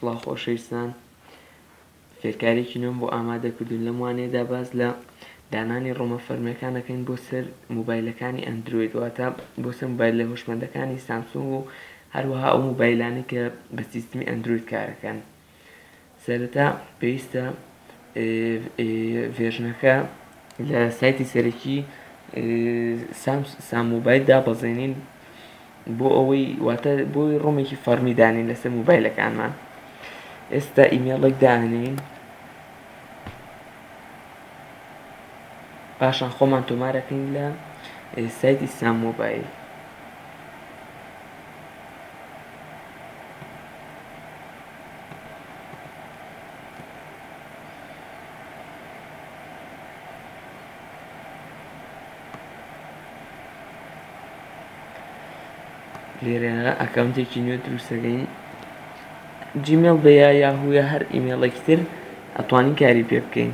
سڵاو خۆشەویستان فێرکارێکی نوێم بۆ ئامادە کردوون لەم وانەیەدا باس لە دانانی ڕۆمە فەرمیەکانەکەین بۆ سەر موبایلەکانی ئەندروید واتە بۆ سەر موبایل لە هۆشمەندەکانی سامسونگ و هەروەها ئەو موبایلانی کە بە سیستمی ئەندروید کارەکەن سەرەتا پێویستە ڤێرژنەکە لە سایتی سەرەکی سام موبایل دابەزێنین بۆ ئەوەی واتە بۆی ڕۆمێکی فەرمی دانین لەسەر موبایلەکانمان ئێستا ئیمێڵێک دانین پاشان خۆمان تۆمارەکەین لە سایتی سام مۆبایل لێرە ئەکاونتێکی نوێ دروستەکەین جیمێڵ بە یا یاهوە هەر ئیمێڵێکی تر ئەتوانین کاری پێ بکەین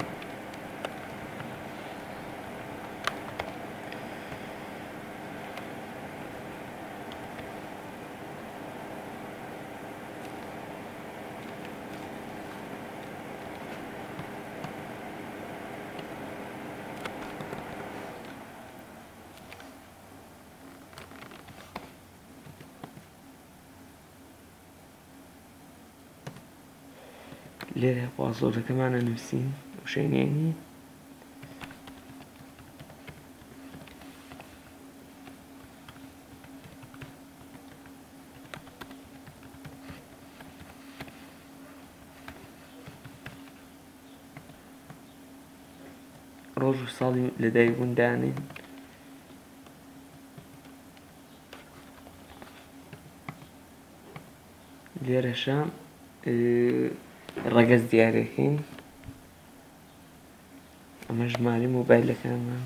لێرە پاسۆردەکەمانە نووسین وشەینێنی ڕۆژ و ساڵی لەدایک بوون دانێن لێرەشە ڕەگەز دیارەکەین ئەمە ژماری مۆبایلەکانمان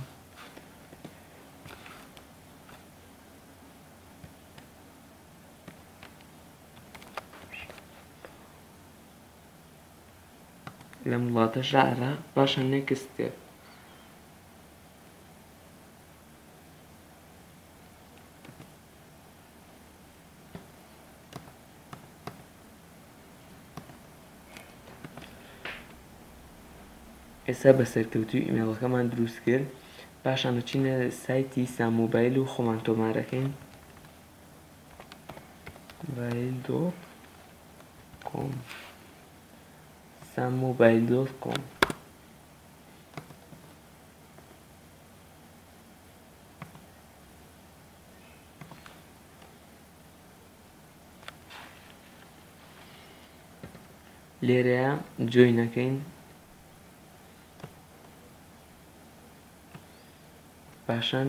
لەم وڵاتە شارە باشە نێکست ستێپ ئێستا بە سەرکەوتوی ئیمێڵەکەمان دروست کرد پاشان دەچینە سایتی سامۆبایل و خۆمان تۆمارەکەین مۆبایل دۆت کۆم سام مۆبایل دۆت کۆم لێرەیە جۆی نەکەین پاشان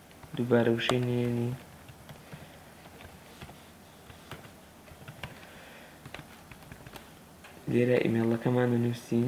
دووبارە وشەی نوێنی لێرە ئیمێڵەکەمان نووسین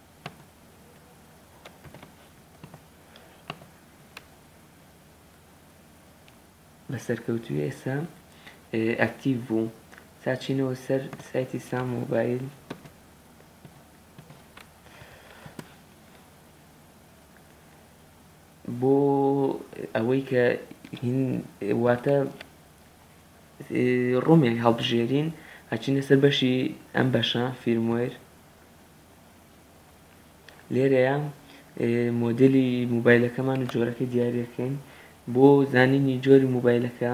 بە سەرکەوتووی ئێستا ئەکتیڤ بوو ساچینەوە سەر سایتی سام مۆبایل بۆ ئەوەی کە واتە ڕومێک هەڵبژێرین ئەچینە سەر بەشی ئەم بەشە فیرموێر لێرەیا مۆدێلی موبایلەکەمان و جۆرەکەی دیارەکەین بۆ زانینی جۆری موبایلەکە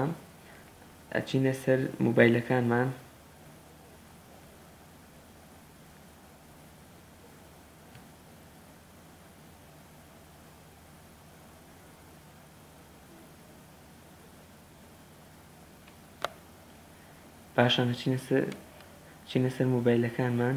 ئەچینە سەر موبایلەکانمان پاشان چینە سەر موبایلەکانمان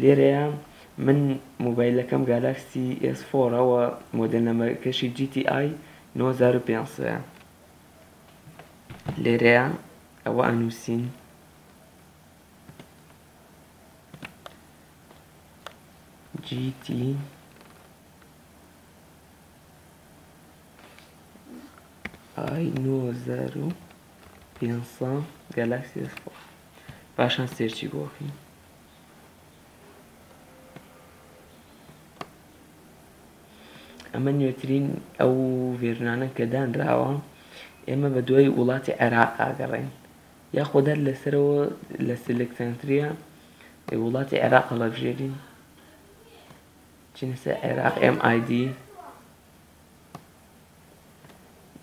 لێرەیا من مۆبایلەکەم گالاکسی ئێس فۆڕە وە مۆدێل نەمبەرەکەشی جی تی ئای نۆ هەزار و پێنج سەدە لێرەیا ئەوە ئەنووسین جی تی ئای نۆ هەزار و پێنج سەد گالاکسی ئێس فۆڕ پاشان سێرچی بۆ بکەین. ئەمە نوێترین ئەو ڤێرنانە کە دانراوە ئێمە بە دوای وڵاتی عێراق ئاگەڕێن یاخۆدا لەسەرەوە لە سلکسانتریا وڵاتی عێراق هەڵەبژێرین چینەسە عێراق ئەم ئایدی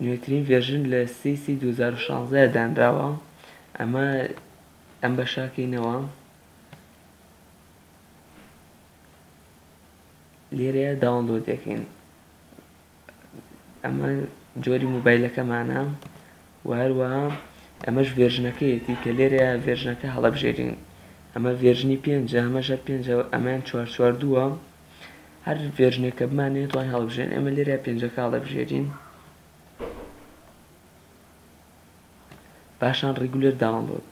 نوێترین ڤێرژن لە سی سی دوو هەزار و شازدە دانراوە ئەمە ئەم بەشاکەینەوە لێرەیە داونلۆد دەکەین ئەمە جۆری موبایلەکەمانە و هەروەها ئەمەش ڤێرژنەکەیەتی کە لێرە ڤێرژنەکە هەڵەبژێرین ئەمە ڤێرژنی پێنجە ئەمەشە پێنجە ئەمان چوار چوار دووە هەر ڤێرژنێک کە بمانەوێت وای هەڵبژێرین ئێمە لێرە پێنجەکە هەڵەبژێرین پاشان ڕیگولر داونلۆد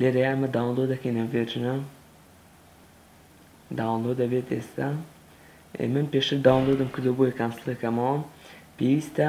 لێرە ئەمە داونلۆ دەکەینە ڤێرژنە داونلۆ دەبێت ئێستا من پێشتر داونلۆدم کردو بۆیە کانسلەکەمەوە پێویستە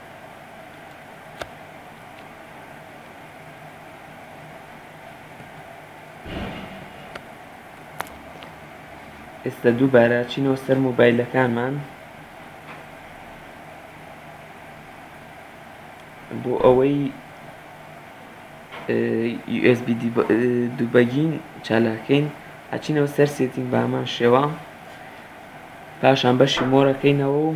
ئێستا دووبارە چینەوە سەر مۆبایلەکانمان بۆ ئەوەی USB دووبەگین چالاکەین ئەچینەوە سەر سێتین بامان شێوە پاشان بەشی مۆرەکەینەوە و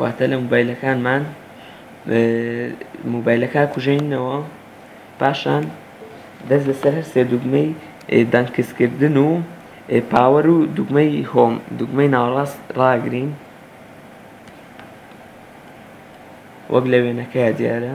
واتە لە موبایلەکانمان موبایلەکە کوژێنەوە پاشان دەست لەسەر هەر سێ دوگمەی دەنکسکردن و پاوەەر و دوگمەی هۆم دوگمەی ناوەڕاست ڕاگرین وەک لە وێنەکەی دیارە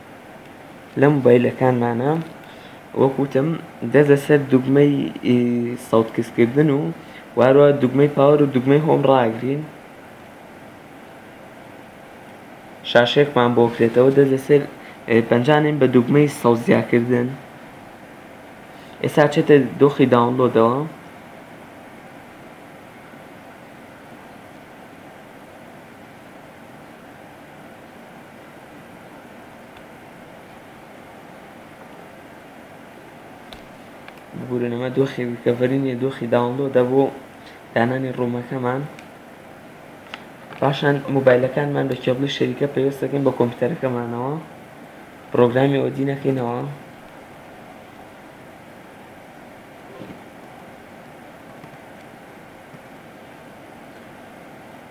لە موبایلەکانمانە وەک وتم دەست لەسەر دوگمەی سەوت کزکردن و واروە دوگمەی پاوەر و دوگمەی هۆم ڕاگرین شاشێکمان بۆ کرێتەوە دەست لەسەر پەنجانین بە دوگمەی سەوت زیاکردن ئێستا چێتە دۆخی داونلۆدەوە ببورن ئەمە دۆخی ریکەڤەری نیە دۆخی داونلۆدە بۆ دانانی ڕوومەکەمان پاشان موبایلەکانمان بە کێبڵی شەریکە پێویست دەکەین بە کۆمپیوتەرەکەمانەوە پرۆگرامی وەدی نەکەینەوە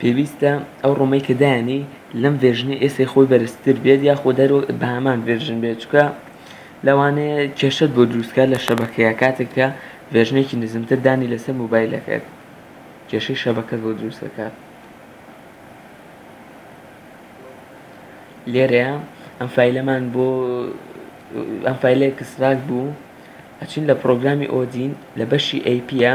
پێویستە ئەو ڕۆمەی کە دانی لەم ڤێرژنی ئێسێ خۆی بەرزتر بێت یاخۆ دەر بە هەمان ڤێرژن بێت چکە لەوانەیە کێشت بۆ دروستکە لە شەبەکەیە کاتێک کە ڤێژنێکی نزمتر دانی لەسەر موبایلەکەت کێشەی شەبەکەت بۆ دروستەکات لێرەیە ئەم فیلەمان بۆ ئەم فیلێک کسراک بوو ئەچین لە پرۆگرامی ئۆدین لە بەشی ئەیپە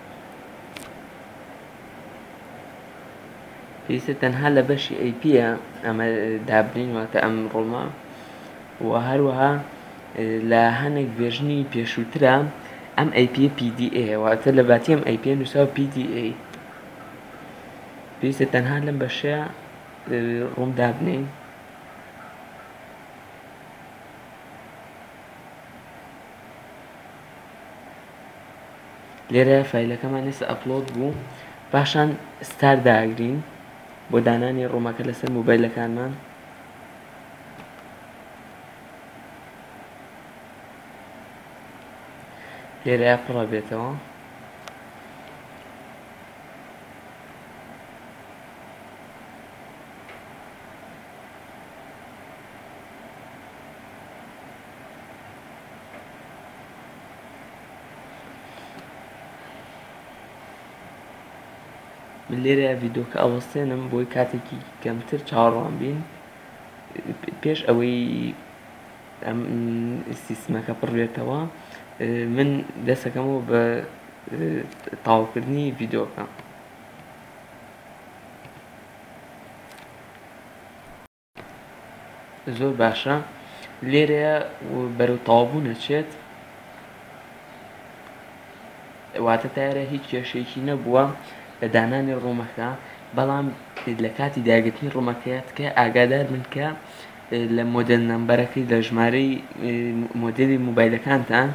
پێویستە تەنها لە بەشی IP ئەمە دابنین واتە ئەم ڕۆما و هەروەها لە هەنێک ڤێژنی پێشووترە ئەم IP PDA واتە لە باتی ئەم IP نووساو PDA پێویستە تەنها لەم بەشەیە ڕووم دابنین لێرە فایلەکەمان هێشتا ئەپلۆد بوو پاشان ستار داگرین بۆ دانانی ڕۆمەکە لەسەر مۆبایلەکانمان لێرە پڕە بێتەوە من لێرەیە ڤیدۆکە ئەوەستێنم بۆی کاتێکی کەمتر چاوەڕوان بین پێش ئەوەی ئەم سیستمەکە پڕبێتەوە من دەسەکەمەوە بە تاوکردنی ڤیدۆکە زۆر باشە لێرەیە بەرەو تەوابوو نەچێت واتە تایرە هیچ کێشێکی نەبووە لە دانانی ڕومەکە بەڵام لە کاتی داگرتنی ڕومەکەیە تکە ئاگادار من کە لە مۆدل نمبەرەکەی لە ژمارەی مۆدلی موبایلەکانتان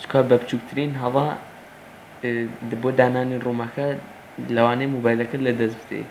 چکە بە بچووکترین هەڵا بۆ دانانی ڕومەکە لەوانەیە موبایلەکە لە دەست بدەیت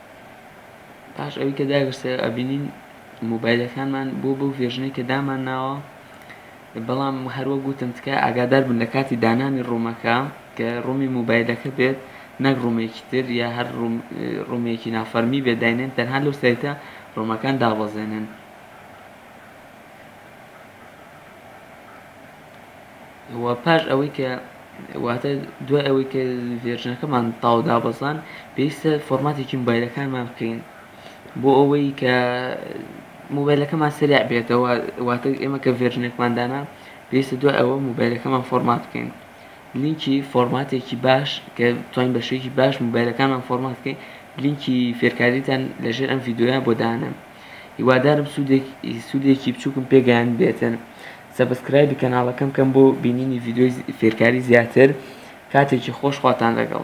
پاش ئەوەی کە داگرسێ ئەبینین موبایلەکانمان بۆ بەو ڤێژنەی کە دامان ناوە بەڵام هەروە گوتم تکە ئاگادار بن لە کاتی دانانی ڕوومەکە کە ڕوومی موبایلەکە بێت نەک ڕوومێکی تر یا هەر ڕوومێکی نافەرمی بێ داینێن تەنها لەو سایتە ڕۆمەکان دابەزێنن و پاش ئەوەی کە واتە دوای ئەوەی کە ڤێرژنەکەمان تاو دابەزان پێویستە فۆرماتێکی موبایلەکانمان بکەین بۆ ئەوەی کە موبایلەکەمان سەریا بێتەوە واتە ئێمە کە ڤێرژنێکماندانا پێویستە دوای ئەوە موبایلەکەمان فۆرمات بکەین لینکی فۆرماتێکی باش کە توانین بە شێکی باش موبایلەکانمان فۆرمات بکەین لینکی فێرکاریتان لەژێر ئەم یددیویان بۆ دانم هیوادارم سودێکی بچوکم پێ گەیان بێتن سەبسکرایبی کەناڵەکەم کەم بۆ بینینی ڤیددیۆی فێرکاری زیاتر کاتێکی خۆش خواتان لەگەڵ